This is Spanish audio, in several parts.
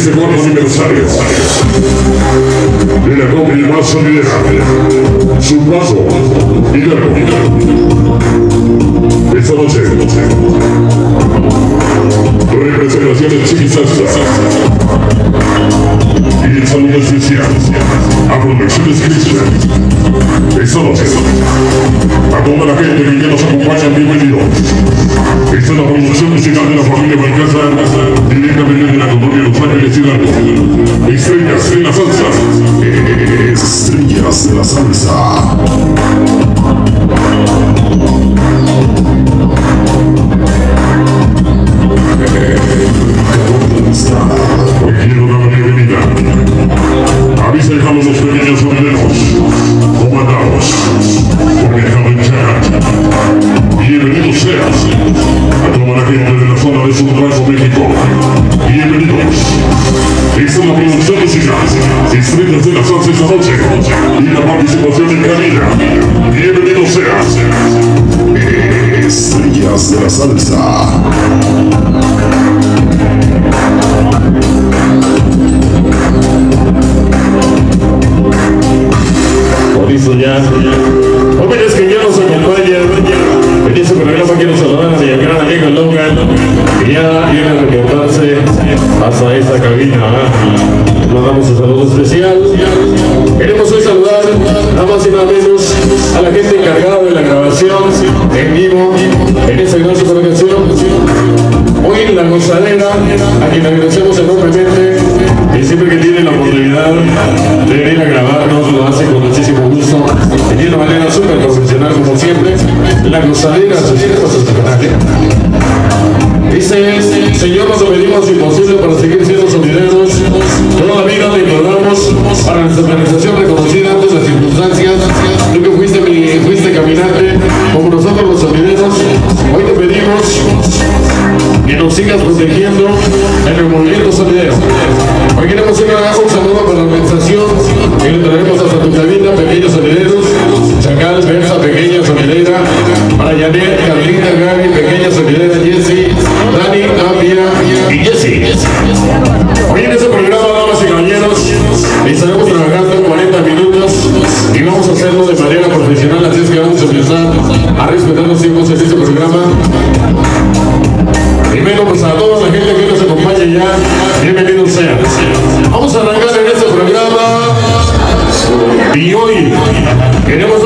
este cuarto aniversario de la copia más sonidera, su paso Hidalgo. Esta noche, representaciones chiquisastas y el saludo especial a Producciones Christian. Esta noche, a toda la gente que ya nos acompaña en y. Esta es la producción musical de la familia Balcázar, directamente de la colonia Los Ángeles Hidalgo. Estrellas de la salsa. Estrellas de la salsa. Quiero dar la bienvenida a mis lejanos los pequeños sonideros, de la de Sundrago, México. Bienvenidos. Esta es la producción musical, estrellas de la salsa esta noche y la participación en cabina. Bienvenidos seas. Estrellas de la salsa. Listo ya. Jóvenes que ya nos acompañan en este programa quiero saludar a mi gran amigo Logan que ya viene a reportarse hasta esta cabina. ¿ah? Le damos un saludo especial. Queremos hoy saludar nada más y nada menos a la gente encargada de la grabación en vivo en esta gran superocasión. Hoy la gozadera, a quien agradecemos enormemente y siempre que tiene la oportunidad de venir a grabarnos lo hace con muchísimo gusto de una manera súper profesional como siempre. La gozadera, a su canal. Dice, Señor, nos pedimos imposible para seguir siendo solideros. Toda la vida te imploramos para nuestra organización reconocida antes las circunstancias. Tú que fuiste, fuiste caminante como nosotros los solideros. Hoy te pedimos que nos sigas protegiendo en el movimiento solidero. Hoy queremos hacer un saludo para la organización que le traemos hasta tu cabina, pequeños solideros, Chacal, Berza, pequeña solidera, para Janet, Carlita, Gaby, pequeña solidera, estaremos trabajando 40 minutos y vamos a hacerlo de manera profesional, así es que vamos a empezar a respetar los tiempos en este programa. Primero, pues a toda la gente que nos acompaña ya, bienvenidos sean. Vamos a arrancar en este programa y hoy queremos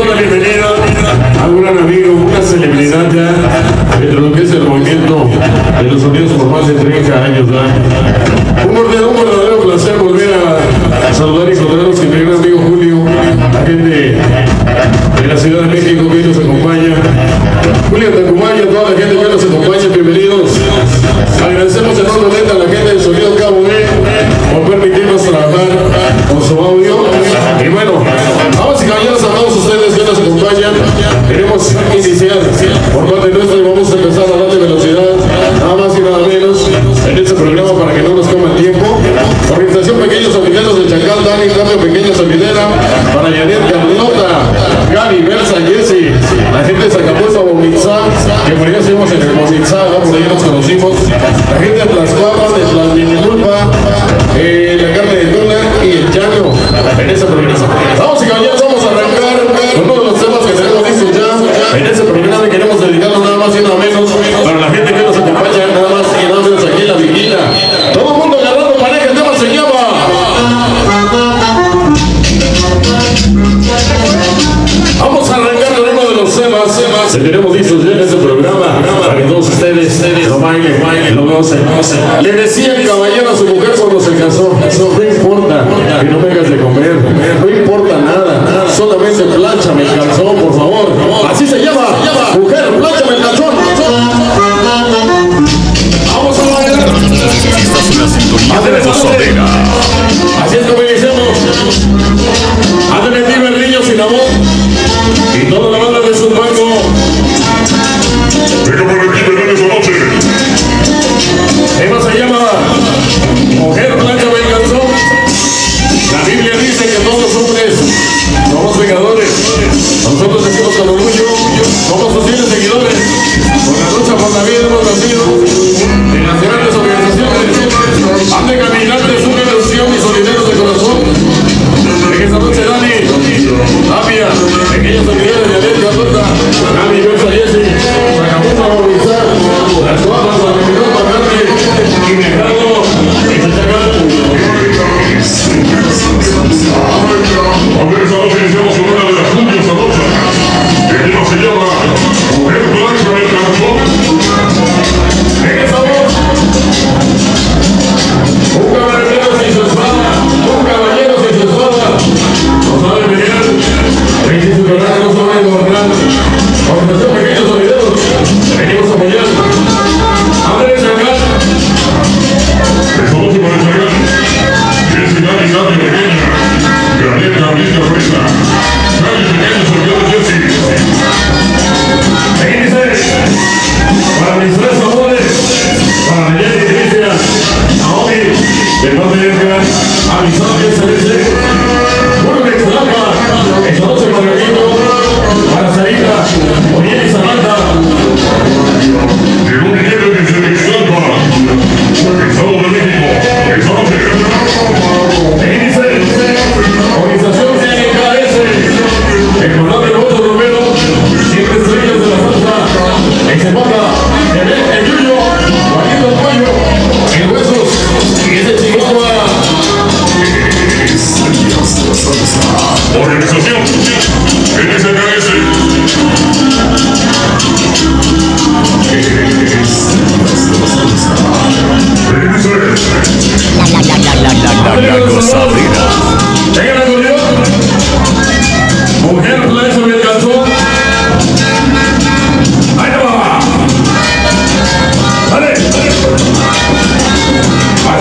Tacumaya, toda la gente que nos acompaña, bienvenidos. Bomitzá, por ahí nos la gente Le decía el caballero a su mujer cuando se casó, no importa que no me hagas de comer, no importa nada, solamente planchame el calzón, por favor. Así se llama.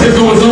His doing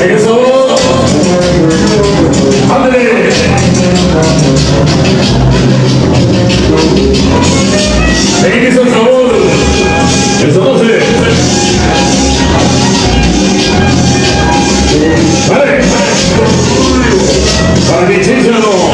여기서 하늘에 여기서 서울 여기서 보세요 말해 말해 진짜로